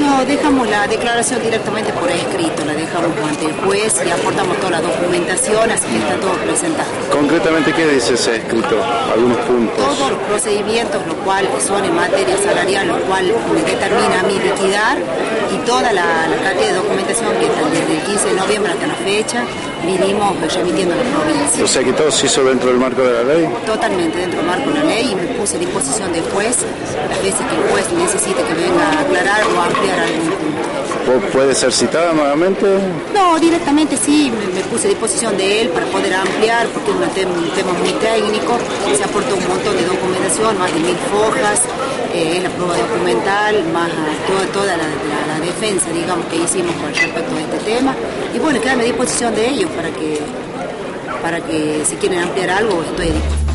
No, dejamos la declaración directamente por escrito, la dejamos ante el juez y aportamos toda la documentación, así que está todo presentado. Concretamente, ¿qué dice ese escrito? Algunos puntos. Todos los procedimientos, lo cual son en materia salarial, lo cual me determina a mi liquidar y toda la, la cantidad de documentación que desde el 15 de noviembre hasta la fecha vinimos remitiendo a la provincia. O sea que todo se hizo dentro del marco de la ley. Totalmente dentro del marco de la ley y me puse a disposición del juez las veces que el juez necesite que venga a aclarar o punto. ¿Puede ser citada nuevamente? No, directamente sí, me, puse a disposición de él para poder ampliar, porque es un tema, muy técnico, se aportó un montón de documentación, más de mil fojas, eh, la prueba documental, más toda, toda la defensa, digamos, que hicimos con respecto a este tema. Y bueno, quedarme a disposición de ellos para que, para que si quieren ampliar algo, estoy a disposición.